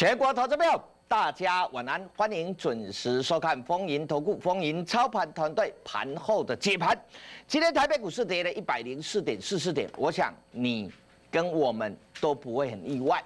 全国投资票，大家晚安，欢迎准时收看风云投顾风云操盘团队盘后的解盘。今天台北股市跌了一百零四点四四点，我想你跟我们都不会很意外，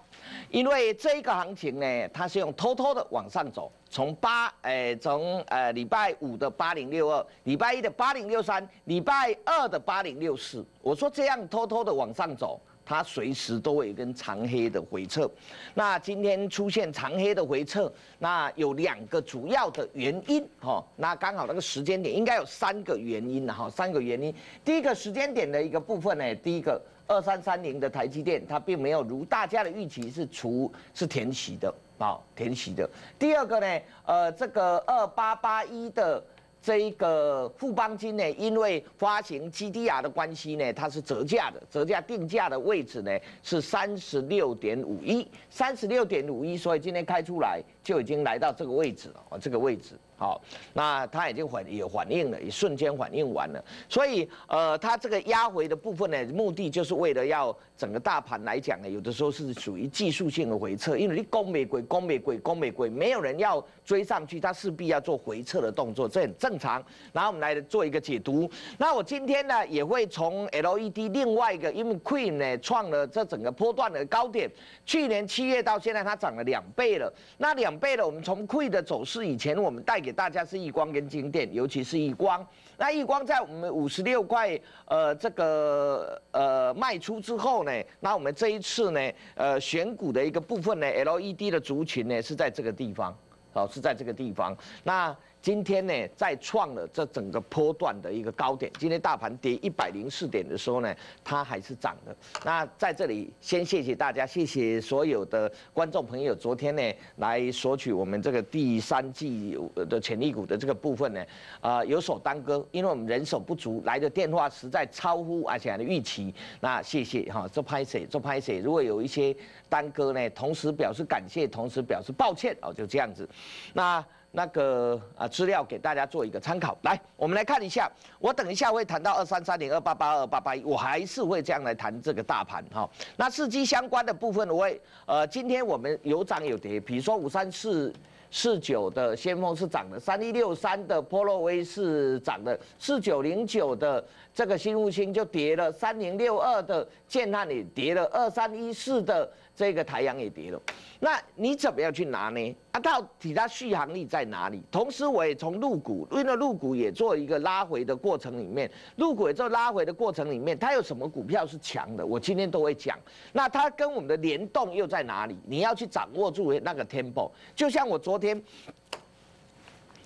因为这一个行情呢，它是用偷偷的往上走，从八诶从呃礼拜五的八零六二，礼拜一的八零六三，礼拜二的八零六四，我说这样偷偷的往上走。它随时都会有一根长黑的回撤，那今天出现长黑的回撤，那有两个主要的原因哈，那刚好那个时间点应该有三个原因哈，三个原因。第一个时间点的一个部分呢，第一个二三三零的台积电，它并没有如大家的预期是除是填息的啊，填息的。第二个呢，呃，这个二八八一的。这一个富邦金呢，因为发行 GDR 的关系呢，它是折价的，折价定价的位置呢是三十六点五一，三十六点五一，所以今天开出来就已经来到这个位置了，哦，这个位置。好，那它已经反也反应了，也瞬间反应完了。所以，呃，它这个压回的部分呢，目的就是为了要整个大盘来讲呢，有的时候是属于技术性的回撤，因为你攻玫瑰，攻玫瑰，攻玫瑰，没有人要追上去，它势必要做回撤的动作，这很正常。然后我们来做一个解读。那我今天呢，也会从 LED 另外一个，因为 Queen 呢创了这整个波段的高点，去年七月到现在它涨了两倍了。那两倍了，我们从 Queen 的走势，以前我们带给大家是益光跟金电，尤其是益光。那益光在我们五十六块，呃，这个呃卖出之后呢，那我们这一次呢，呃选股的一个部分呢，LED 的族群呢是在这个地方，好，是在这个地方。那今天呢，再创了这整个波段的一个高点。今天大盘跌一百零四点的时候呢，它还是涨的。那在这里先谢谢大家，谢谢所有的观众朋友，昨天呢来索取我们这个第三季的潜力股的这个部分呢，啊有所耽搁，因为我们人手不足，来的电话实在超乎而且的预期。那谢谢哈，做拍摄做拍摄，如果有一些耽搁呢，同时表示感谢，同时表示抱歉哦，就这样子。那。那个啊，资料给大家做一个参考。来，我们来看一下。我等一下会谈到二三三零、二八八二、八八一，我还是会这样来谈这个大盘哈。那四基相关的部分，我会呃，今天我们有涨有跌。比如说五三四四九的先锋是涨的，三一六三的波洛威是涨的，四九零九的这个新物星就跌了，三零六二的建汉也跌了，二三一四的。这个太阳也跌了，那你怎么样去拿呢？啊，到底它续航力在哪里？同时，我也从入股，因为入股也做一个拉回的过程里面，入股也做拉回的过程里面，它有什么股票是强的？我今天都会讲。那它跟我们的联动又在哪里？你要去掌握住那个 tempo。就像我昨天，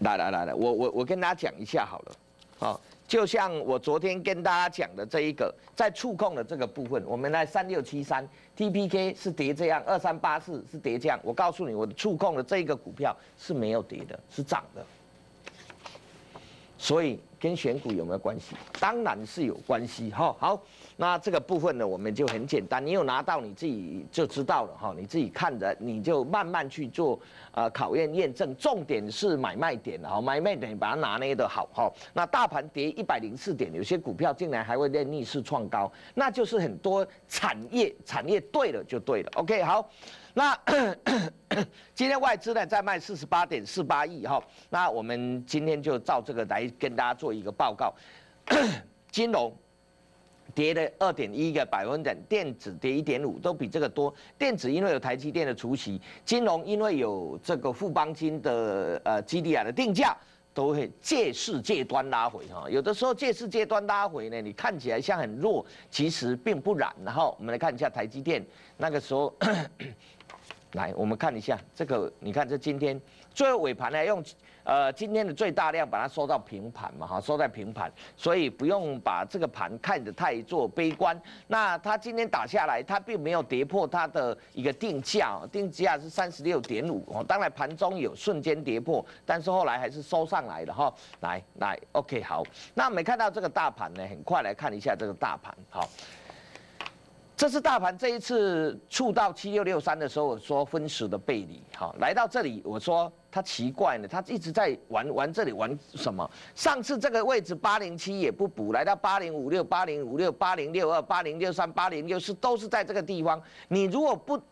来来来来，我我我跟大家讲一下好了，好。就像我昨天跟大家讲的这一个，在触控的这个部分，我们来三六七三 T P K 是跌这样，二三八四是跌这样。我告诉你，我的触控的这一个股票是没有跌的，是涨的。所以跟选股有没有关系？当然是有关系哈。好，那这个部分呢，我们就很简单，你有拿到你自己就知道了哈。你自己看着，你就慢慢去做呃考验验证。重点是买卖点哈，买卖点把它拿捏的好哈。那大盘跌一百零四点，有些股票竟然还会在逆势创高，那就是很多产业产业对了就对了。OK，好。那 今天外资呢在卖四十八点四八亿哈，那我们今天就照这个来跟大家做一个报告。金融跌了二点一个百分点，电子跌一点五，都比这个多。电子因为有台积电的除息，金融因为有这个富邦金的呃基地啊的定价，都会借势借端拉回哈。有的时候借势借端拉回呢，你看起来像很弱，其实并不然。然后我们来看一下台积电那个时候。来，我们看一下这个，你看这今天最后尾盘呢，用呃今天的最大量把它收到平盘嘛，哈，收在平盘，所以不用把这个盘看得太做悲观。那它今天打下来，它并没有跌破它的一个定价，定价是三十六点五哦。当然盘中有瞬间跌破，但是后来还是收上来的哈。来来，OK，好，那我们看到这个大盘呢，很快来看一下这个大盘，好。这是大盘这一次触到七六六三的时候，我说分时的背离，哈，来到这里，我说它奇怪呢，它一直在玩玩这里玩什么？上次这个位置八零七也不补，来到八零五六、八零五六、八零六二、八零六三、八零六四，都是在这个地方。你如果不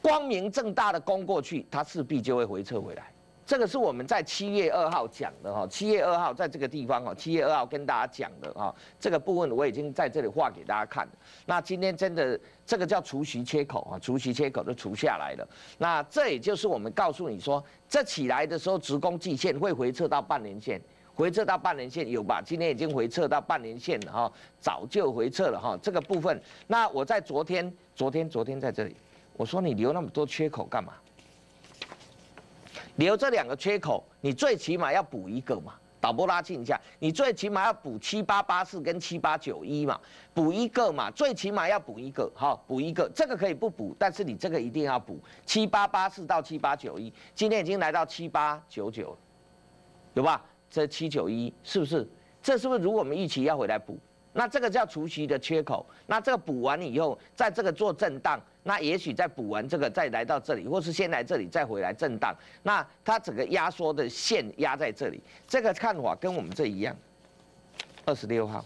光明正大的攻过去，它势必就会回撤回来。这个是我们在七月二号讲的哈，七月二号在这个地方哈，七月二号跟大家讲的哈，这个部分我已经在这里画给大家看。那今天真的这个叫除息缺口啊，除息缺口都除下来了。那这也就是我们告诉你说，这起来的时候，直攻季线会回撤到半年线，回撤到半年线有吧？今天已经回撤到半年线了哈，早就回撤了哈。这个部分，那我在昨天、昨天、昨天在这里，我说你留那么多缺口干嘛？留这两个缺口，你最起码要补一个嘛。导播拉近一下，你最起码要补七八八四跟七八九一嘛，补一个嘛，最起码要补一个，好，补一个。这个可以不补，但是你这个一定要补七八八四到七八九一。今天已经来到七八九九，有吧？这七九一是不是？这是不是如果我们预期要回来补？那这个叫除息的缺口，那这个补完以后，在这个做震荡，那也许再补完这个，再来到这里，或是先来这里再回来震荡，那它整个压缩的线压在这里，这个看法跟我们这一样，二十六号，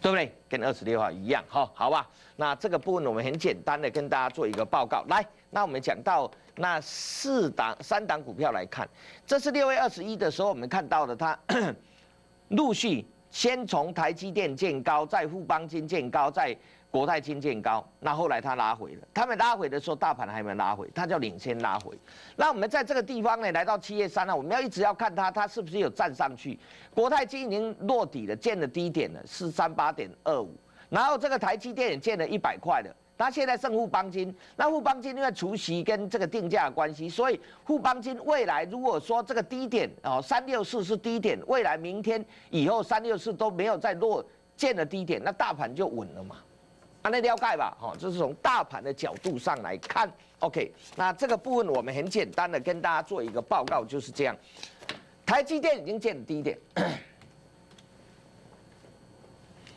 对不对？跟二十六号一样，哈，好吧？那这个部分我们很简单的跟大家做一个报告，来，那我们讲到。那四档、三档股票来看，这是六月二十一的时候，我们看到的，它 陆续先从台积电见高，在富邦金见高，在国泰金见高，那后来它拉回了。他们拉回的时候，大盘还没拉回，它叫领先拉回。那我们在这个地方呢，来到七月三号，我们要一直要看它，它是不是有站上去。国泰金已经落底了，见了低点了，是三八点二五，然后这个台积电也见了一百块了。他现在剩富邦金，那富邦金因为除息跟这个定价的关系，所以富邦金未来如果说这个低点哦三六四是低点，未来明天以后三六四都没有再落见了低点，那大盘就稳了嘛？啊，那了解吧？哈，这是从大盘的角度上来看。OK，那这个部分我们很简单的跟大家做一个报告，就是这样。台积电已经见低点，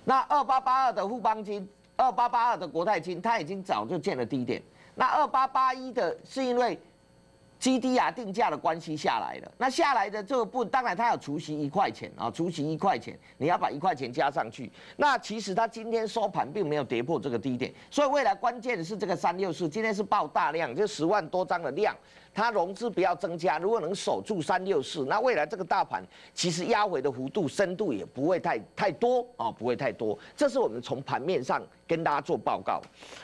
那二八八二的富邦金。二八八二的国泰金，它已经早就见了低点。那二八八一的是因为 G D R 定价的关系下来了。那下来的这个部当然它有除息一块钱啊，除息一块钱，你要把一块钱加上去。那其实它今天收盘并没有跌破这个低点，所以未来关键的是这个三六四今天是爆大量，就十万多张的量。它融资不要增加，如果能守住三六四，那未来这个大盘其实压回的幅度、深度也不会太太多啊，不会太多。这是我们从盘面上跟大家做报告。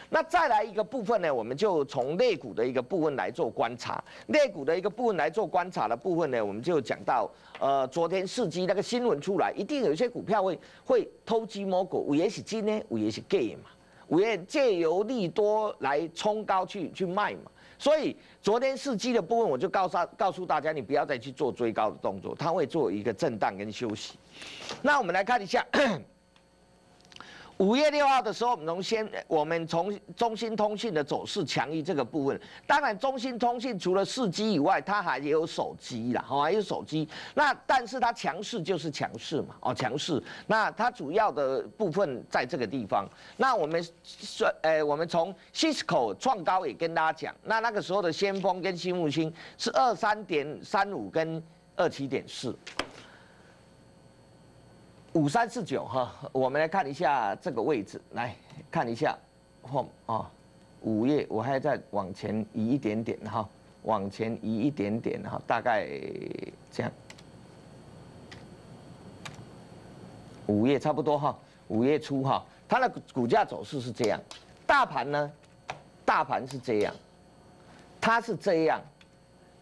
那再来一个部分呢，我们就从类股的一个部分来做观察。类股的一个部分来做观察的部分呢，我们就讲到，呃，昨天四基那个新闻出来，一定有一些股票会会偷鸡摸狗，五也是金呢，五也是 gay 嘛，五也借由利多来冲高去去卖嘛。所以昨天试机的部分，我就告诉告诉大家，你不要再去做追高的动作，它会做一个震荡跟休息。那我们来看一下。五月六号的时候，我们从先，我们从中兴通讯的走势强于这个部分。当然，中兴通讯除了四 G 以外，它还有手机啦，哦，还有手机。那但是它强势就是强势嘛，哦，强势。那它主要的部分在这个地方。那我们说，呃，我们从 Cisco 创高也跟大家讲，那那个时候的先锋跟新木星是二三点三五跟二七点四。五三四九哈，我们来看一下这个位置，来看一下后啊，五月我还在往前移一点点哈，往前移一点点哈，大概这样，五月差不多哈，五月初哈，它的股价走势是这样，大盘呢，大盘是这样，它是这样。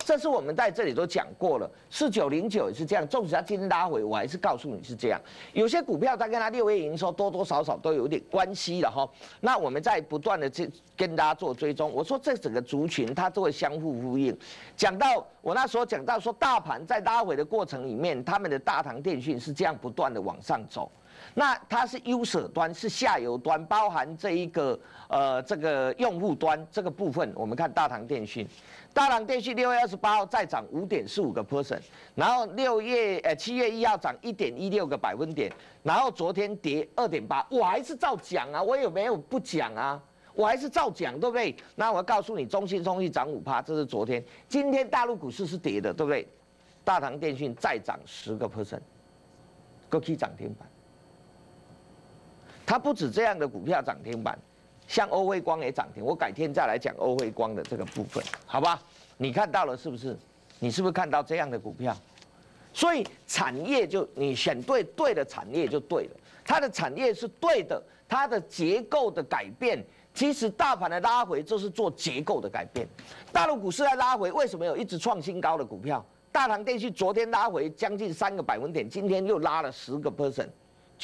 这是我们在这里都讲过了，四九零九也是这样，纵使它今天拉回，我还是告诉你是这样。有些股票它跟它六月营收多多少少都有点关系了哈。那我们在不断的去跟大家做追踪，我说这整个族群它都会相互呼应。讲到我那时候讲到说，大盘在拉回的过程里面，他们的大唐电讯是这样不断的往上走。那它是优舍端，是下游端，包含这一个呃这个用户端这个部分。我们看大唐电讯，大唐电信六月二十八号再涨五点四五个 percent，然后六月呃七月一号涨一点一六个百分点，然后昨天跌二点八，我还是照讲啊，我有没有不讲啊？我还是照讲，对不对？那我告诉你，中信中信涨五趴，这是昨天，今天大陆股市是跌的，对不对？大唐电讯再涨十个 percent，各期涨停板。它不止这样的股票涨停板，像欧辉光也涨停，我改天再来讲欧辉光的这个部分，好吧？你看到了是不是？你是不是看到这样的股票？所以产业就你选对对的产业就对了，它的产业是对的，它的结构的改变，其实大盘的拉回就是做结构的改变。大陆股市在拉回，为什么有一直创新高的股票？大唐电信昨天拉回将近三个百分点，今天又拉了十个 percent。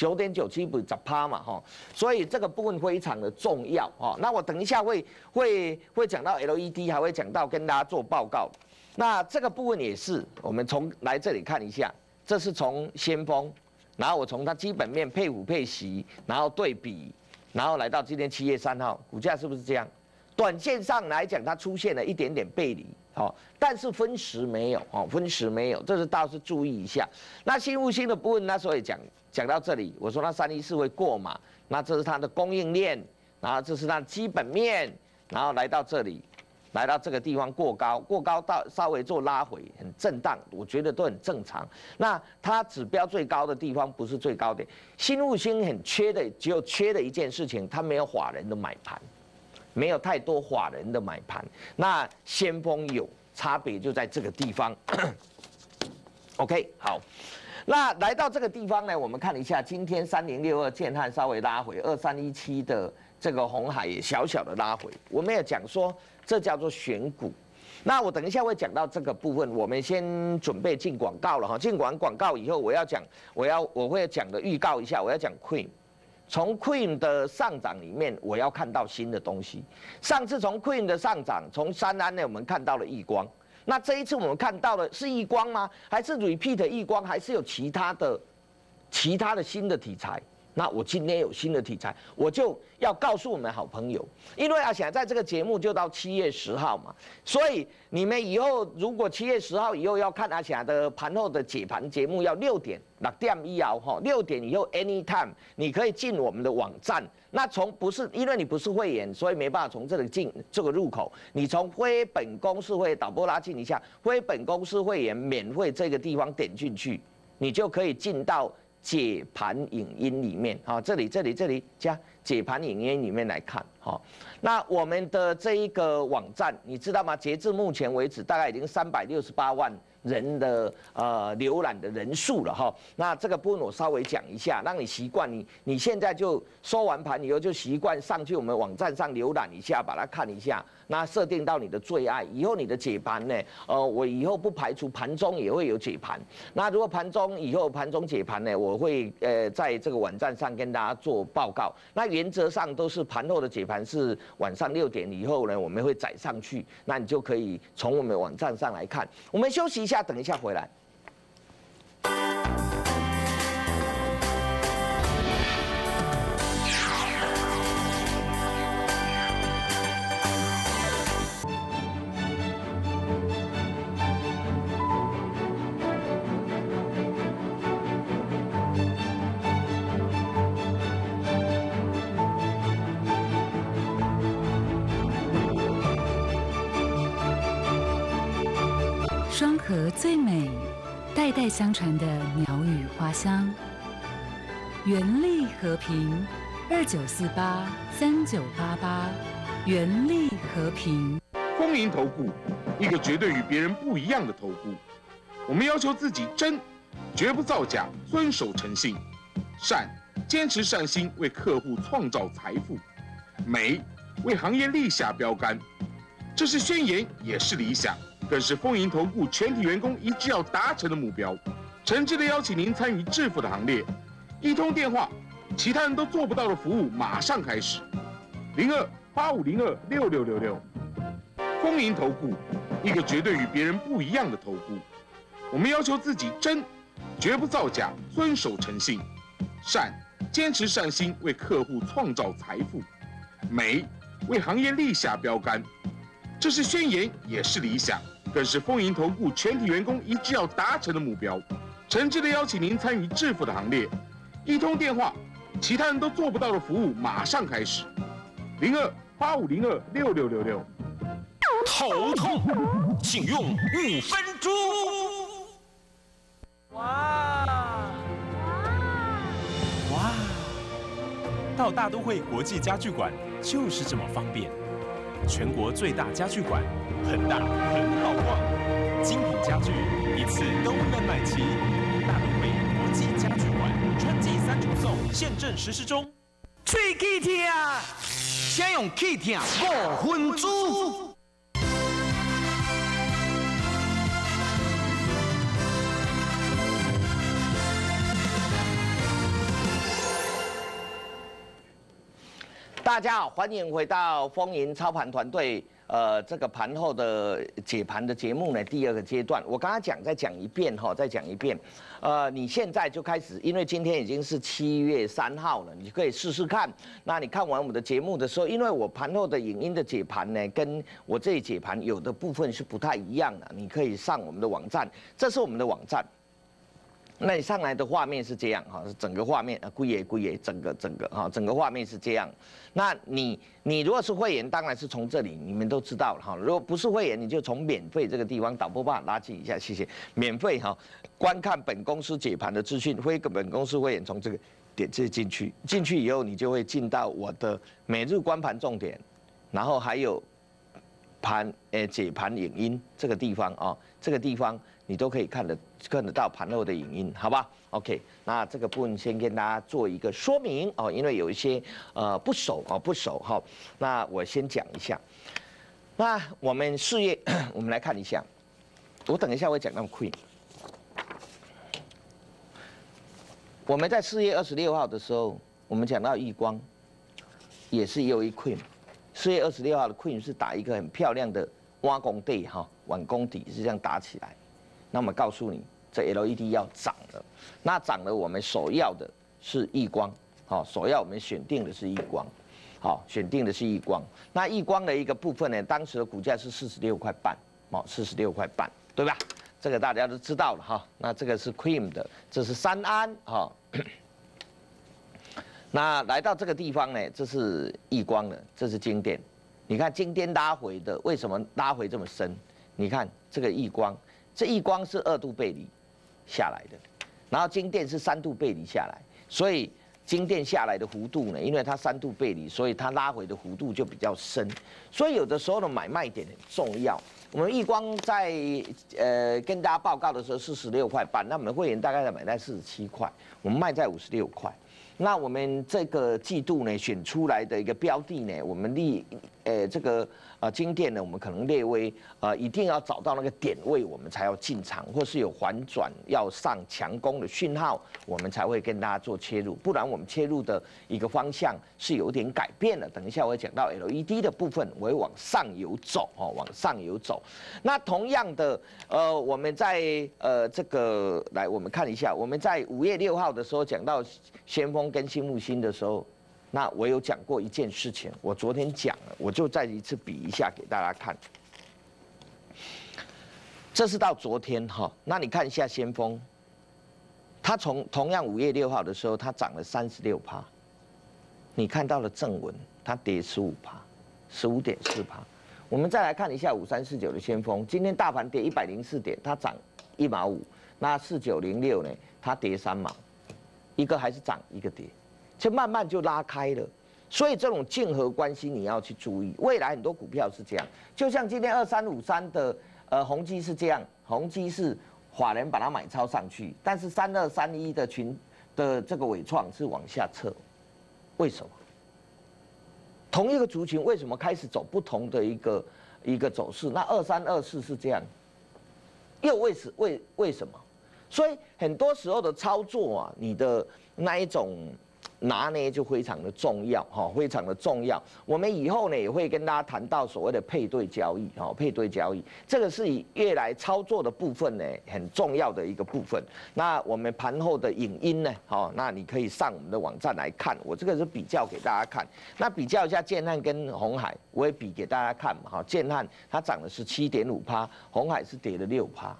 九点九七不十趴嘛哈，所以这个部分非常的重要哈。那我等一下会会会讲到 LED，还会讲到跟大家做报告。那这个部分也是，我们从来这里看一下，这是从先锋，然后我从它基本面配股配息，然后对比，然后来到今天七月三号，股价是不是这样？短线上来讲，它出现了一点点背离。好，但是分时没有哦，分时没有，这是倒是注意一下。那新物星的部分，那时候也讲讲到这里，我说那三一四会过嘛，那这是它的供应链，然后这是它的基本面，然后来到这里，来到这个地方过高，过高到稍微做拉回，很震荡，我觉得都很正常。那它指标最高的地方不是最高点，新物星很缺的，只有缺的一件事情，它没有法人的买盘。没有太多法人的买盘，那先锋有差别就在这个地方。OK，好，那来到这个地方呢，我们看一下，今天三零六二建汉稍微拉回，二三一七的这个红海也小小的拉回。我们也讲说，这叫做选股。那我等一下会讲到这个部分，我们先准备进广告了哈。进完广告以后，我要讲，我要我会讲的预告一下，我要讲 Queen。从 Queen 的上涨里面，我要看到新的东西。上次从 Queen 的上涨，从三安呢，我们看到了异光。那这一次我们看到的是异光吗？还是 repeat 异光？还是有其他的、其他的新的题材？那我今天有新的题材，我就要告诉我们好朋友，因为阿翔在这个节目就到七月十号嘛，所以你们以后如果七月十号以后要看阿霞的盘后的解盘节目，要六点六点一摇哈，六点以后 anytime 你可以进我们的网站，那从不是因为你不是会员，所以没办法从这里进这个入口，你从非本公司会导播拉进一下，非本公司会员免费这个地方点进去，你就可以进到。解盘影音里面，好，这里这里这里加解盘影音里面来看，好，那我们的这一个网站，你知道吗？截至目前为止，大概已经三百六十八万。人的呃浏览的人数了哈，那这个部分我稍微讲一下，让你习惯你你现在就收完盘以后就习惯上去我们网站上浏览一下，把它看一下，那设定到你的最爱，以后你的解盘呢，呃，我以后不排除盘中也会有解盘，那如果盘中以后盘中解盘呢，我会呃在这个网站上跟大家做报告，那原则上都是盘后的解盘是晚上六点以后呢，我们会载上去，那你就可以从我们网站上来看，我们休息一。下等一下回来。相传的鸟语花香。原力和平，二九四八三九八八，原力和平。丰盈投顾，一个绝对与别人不一样的投顾。我们要求自己真，绝不造假，遵守诚信；善，坚持善心，为客户创造财富；美，为行业立下标杆。这是宣言，也是理想。更是丰盈投顾全体员工一致要达成的目标，诚挚的邀请您参与致富的行列。一通电话，其他人都做不到的服务马上开始。零二八五零二六六六六，丰盈投顾，一个绝对与别人不一样的投顾。我们要求自己真，绝不造假，遵守诚信；善，坚持善心，为客户创造财富；美，为行业立下标杆。这是宣言，也是理想。更是丰盈投顾全体员工一致要达成的目标，诚挚的邀请您参与致富的行列。一通电话，其他人都做不到的服务马上开始。零二八五零二六六六六。头痛，请用五分钟。哇哇！到大都会国际家具馆。就是这么方便。全国最大家具馆，很大很好逛，精品家具一次都能买齐。大都会国际家具馆春季三重送现正实施中。吹气听，先用气听五分钟。大家好，欢迎回到风云操盘团队。呃，这个盘后的解盘的节目呢，第二个阶段，我刚刚讲，再讲一遍哈，再讲一遍。呃，你现在就开始，因为今天已经是七月三号了，你可以试试看。那你看完我们的节目的时候，因为我盘后的影音的解盘呢，跟我这里解盘有的部分是不太一样的，你可以上我们的网站，这是我们的网站。那你上来的画面是这样哈，是整个画面啊，归也归也，整个整个哈，整个画面是这样。那你你如果是会员，当然是从这里，你们都知道了哈。如果不是会员，你就从免费这个地方，导播帮拉近一下，谢谢。免费哈，观看本公司解盘的资讯，非本公司会员从这个点这进去，进去以后你就会进到我的每日观盘重点，然后还有盘诶解盘影音这个地方啊，这个地方。你都可以看得看得到盘后的影音，好吧？OK，那这个部分先跟大家做一个说明哦，因为有一些呃不熟哦不熟哈，那我先讲一下。那我们四月，我们来看一下，我等一下会讲到 Queen。我们在四月二十六号的时候，我们讲到易光，也是有一 Queen。四月二十六号的 Queen 是打一个很漂亮的挖工地哈，碗工底是这样打起来。那么告诉你，这 LED 要涨了，那涨了，我们首要的是易光，好，首要我们选定的是易光，好，选定的是易光。那易光的一个部分呢，当时的股价是四十六块半，哦，四十六块半，对吧？这个大家都知道了哈。那这个是 Cream 的，这是三安，哈。那来到这个地方呢，这是易光的，这是经典。你看今天拉回的，为什么拉回这么深？你看这个易光。这一光是二度背离下来的，然后金电是三度背离下来，所以金电下来的幅度呢，因为它三度背离，所以它拉回的幅度就比较深，所以有的时候的买卖点很重要。我们一光在呃跟大家报告的时候是十六块半，那我们会员大概在买在四十七块，我们卖在五十六块。那我们这个季度呢选出来的一个标的呢，我们呃这个。啊，金店呢，我们可能略微啊，一定要找到那个点位，我们才要进场，或是有反转要上强攻的讯号，我们才会跟大家做切入，不然我们切入的一个方向是有点改变了。等一下我会讲到 LED 的部分，我会往上游走哦，往上游走。那同样的，呃，我们在呃这个来，我们看一下，我们在五月六号的时候讲到先锋跟新木星的时候。那我有讲过一件事情，我昨天讲了，我就再一次比一下给大家看。这是到昨天哈，那你看一下先锋，它从同样五月六号的时候，它涨了三十六趴，你看到了正文，它跌十五趴，十五点四趴。我们再来看一下五三四九的先锋，今天大盘跌一百零四点，它涨一毛五，那四九零六呢，它跌三毛，一个还是涨，一个跌。就慢慢就拉开了，所以这种竞合关系你要去注意。未来很多股票是这样，就像今天二三五三的呃宏基是这样，宏基是法人把它买超上去，但是三二三一的群的这个尾创是往下撤，为什么？同一个族群为什么开始走不同的一个一个走势？那二三二四是这样，又为什为为什么？所以很多时候的操作啊，你的那一种。拿捏就非常的重要，哈，非常的重要。我们以后呢也会跟大家谈到所谓的配对交易，哈，配对交易，这个是以越来操作的部分呢很重要的一个部分。那我们盘后的影音呢，好，那你可以上我们的网站来看。我这个是比较给大家看，那比较一下建汉跟红海，我也比给大家看嘛，哈，建汉它涨的是七点五趴，红海是跌了六趴。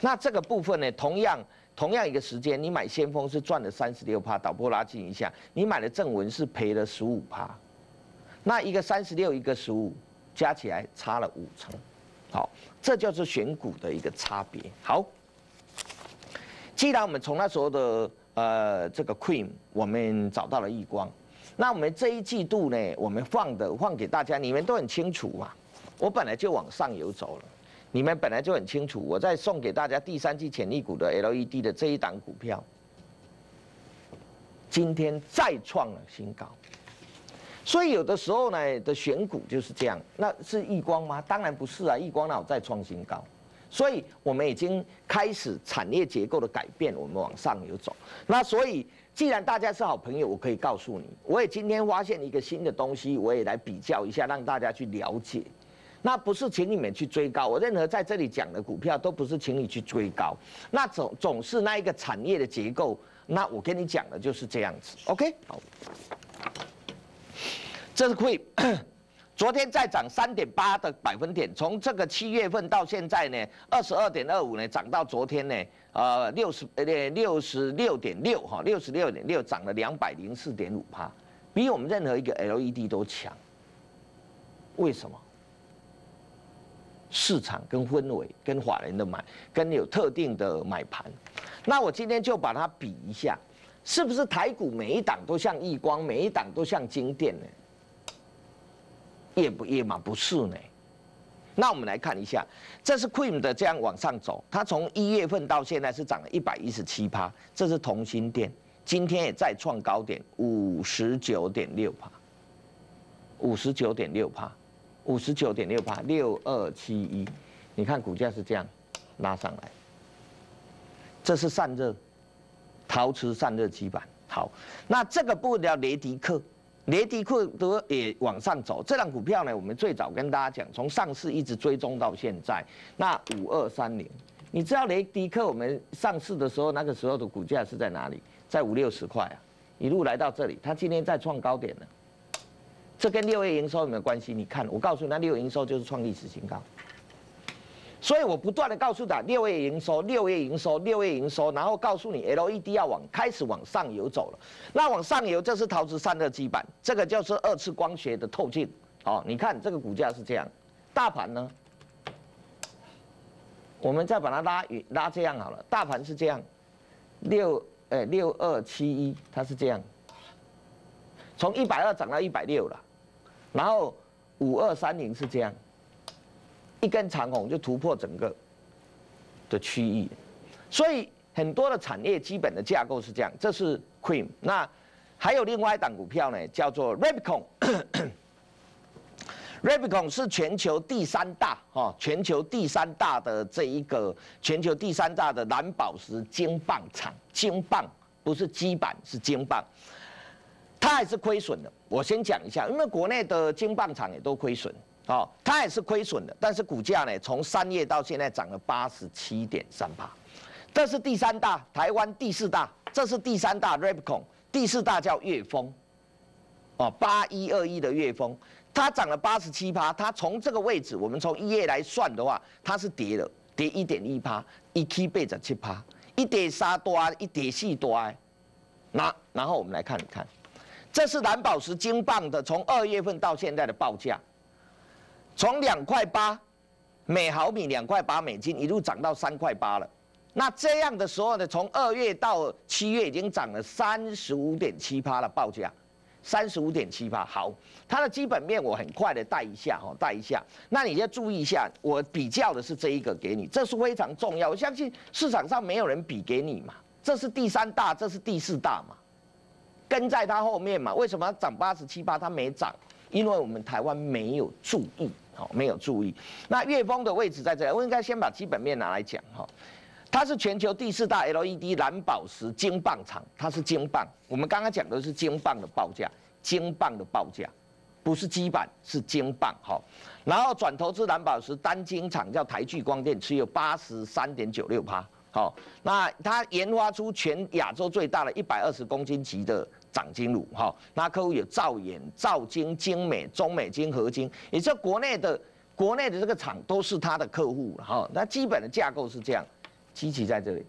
那这个部分呢，同样。同样一个时间，你买先锋是赚了三十六趴，导播拉近一下，你买的正文是赔了十五趴，那一个三十六，一个十五，加起来差了五成，好，这就是选股的一个差别。好，既然我们从那时候的呃这个 Queen，我们找到了异光，那我们这一季度呢，我们放的放给大家，你们都很清楚嘛。我本来就往上游走了，你们本来就很清楚。我在送给大家第三季潜力股的 LED 的这一档股票，今天再创了新高。所以有的时候呢的选股就是这样，那是易光吗？当然不是啊，易光那有再创新高。所以我们已经开始产业结构的改变，我们往上游走。那所以。既然大家是好朋友，我可以告诉你，我也今天发现一个新的东西，我也来比较一下，让大家去了解。那不是请你们去追高，我任何在这里讲的股票都不是请你去追高，那总总是那一个产业的结构。那我跟你讲的就是这样子，OK？好，这是会。昨天再涨三点八的百分点，从这个七月份到现在呢，二十二点二五呢，涨到昨天呢，呃，六十呃六十六点六哈，六十六点六涨了两百零四点五帕，比我们任何一个 LED 都强。为什么？市场跟氛围、跟法人的买、跟有特定的买盘，那我今天就把它比一下，是不是台股每一档都像易光，每一档都像金电呢？也不也嘛不是呢，那我们来看一下，这是 QUEEN 的这样往上走，它从一月份到现在是涨了一百一十七趴，这是同心店，今天也再创高点五十九点六趴，五十九点六趴，五十九点六八，六二七一，你看股价是这样拉上来，这是散热，陶瓷散热基板，好，那这个不叫雷迪克。雷迪克德也往上走，这档股票呢，我们最早跟大家讲，从上市一直追踪到现在。那五二三零，你知道雷迪克我们上市的时候，那个时候的股价是在哪里？在五六十块啊，一路来到这里，它今天在创高点了。这跟六月营收有没有关系？你看，我告诉你，那六月营收就是创历史新高。所以我不断的告诉他，六月营收，六月营收，六月营收，然后告诉你 LED 要往开始往上游走了。那往上游，这是陶瓷散热基板，这个就是二次光学的透镜。哦，你看这个股价是这样，大盘呢，我们再把它拉拉这样好了，大盘是这样，六哎六二七一，它是这样，从一百二涨到一百六了，然后五二三零是这样。一根长虹就突破整个的区域，所以很多的产业基本的架构是这样。这是 Cream，那还有另外一档股票呢，叫做 Repcon。Repcon 是全球第三大哈，全球第三大的这一个全球第三大的蓝宝石晶棒厂，晶棒不是基板是晶棒，它也是亏损的。我先讲一下，因为国内的金棒厂也都亏损。好，它也是亏损的，但是股价呢，从三月到现在涨了八十七点三八，这是第三大，台湾第四大，这是第三大 Repcon，第四大叫月丰，哦，八一二一的月丰，它涨了八十七趴，它从这个位置，我们从一月来算的话，它是跌了，跌一点一趴，一 K 倍涨七趴，一跌三多，一跌四多，那然后我们来看一看，这是蓝宝石金棒的，从二月份到现在的报价。从两块八每毫米两块八美金一路涨到三块八了，那这样的时候呢，从二月到七月已经涨了三十五点七八了报价，三十五点七八。好，它的基本面我很快的带一下哈，带一下。那你要注意一下，我比较的是这一个给你，这是非常重要。我相信市场上没有人比给你嘛，这是第三大，这是第四大嘛，跟在它后面嘛。为什么涨八十七八它没涨？因为我们台湾没有注意。好，没有注意。那粤丰的位置在这里，我应该先把基本面拿来讲哈。它是全球第四大 LED 蓝宝石晶棒厂，它是晶棒。我们刚刚讲的是晶棒的报价，晶棒的报价，不是基板，是晶棒。好，然后转投资蓝宝石单晶厂叫台聚光电，持有八十三点九六趴。好，那他研发出全亚洲最大的一百二十公斤级的。长金乳哈，那客户有兆眼、兆金、精美、中美金、合金，也就国内的国内的这个厂都是他的客户哈。那基本的架构是这样，机器在这里，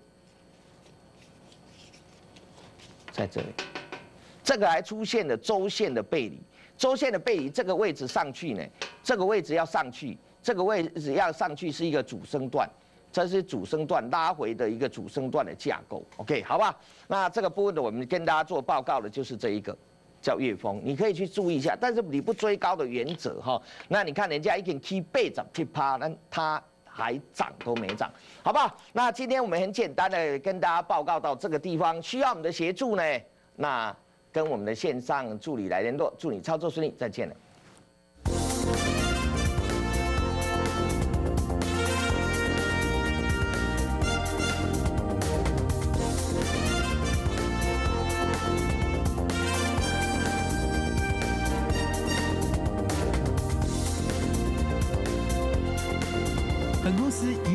在这里，这个还出现了周线的背离，周线的背离这个位置上去呢，这个位置要上去，这个位置要上去是一个主升段。这是主升段拉回的一个主升段的架构，OK，好吧？那这个部分的我们跟大家做报告的就是这一个，叫月峰，你可以去注意一下。但是你不追高的原则哈，那你看人家已经 K 倍涨 K 趴，那它还涨都没涨，好不好？那今天我们很简单的跟大家报告到这个地方，需要我们的协助呢，那跟我们的线上助理来联络，祝你操作顺利，再见了。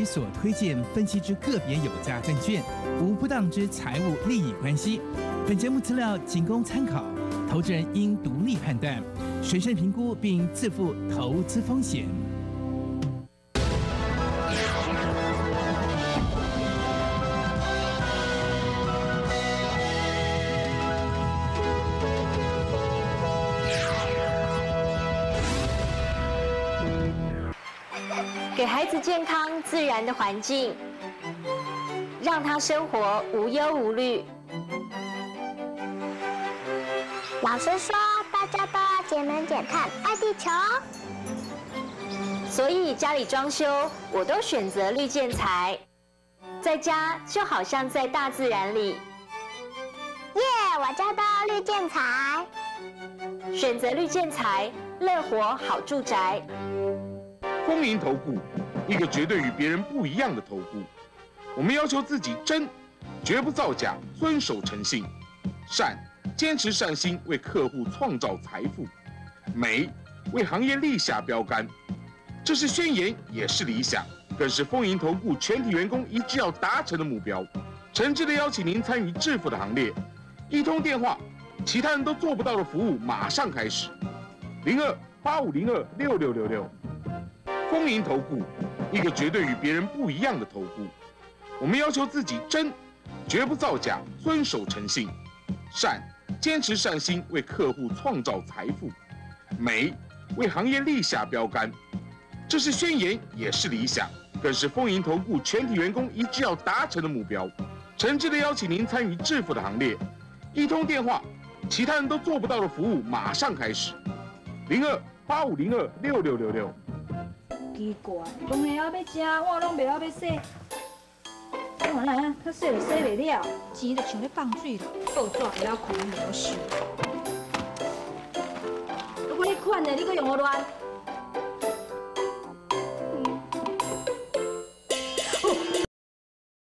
所推荐分析之个别有价证券无不当之财务利益关系。本节目资料仅供参考，投资人应独立判断、审慎评估并自负投资风险。给孩子健康自然的环境，让他生活无忧无虑。老师说，大家都要节能减碳，爱地球。所以家里装修，我都选择绿建材，在家就好像在大自然里。耶，我家都要绿建材。选择绿建材，乐活好住宅。丰盈投顾，一个绝对与别人不一样的投顾。我们要求自己真，绝不造假，遵守诚信；善，坚持善心，为客户创造财富；美，为行业立下标杆。这是宣言，也是理想，更是丰盈投顾全体员工一致要达成的目标。诚挚的邀请您参与致富的行列，一通电话，其他人都做不到的服务马上开始。零二八五零二六六六六。丰盈投顾，一个绝对与别人不一样的投顾。我们要求自己真，绝不造假，遵守诚信；善，坚持善心，为客户创造财富；美，为行业立下标杆。这是宣言，也是理想，更是丰盈投顾全体员工一致要达成的目标。诚挚的邀请您参与致富的行列，一通电话，其他人都做不到的服务马上开始。零二八五零二六六六六。奇怪，拢会晓要食，我拢袂晓要洗。我来啊，较洗就洗袂了，钱就像咧放水了，报纸也要看了事。如果你款的，你搁用我乱？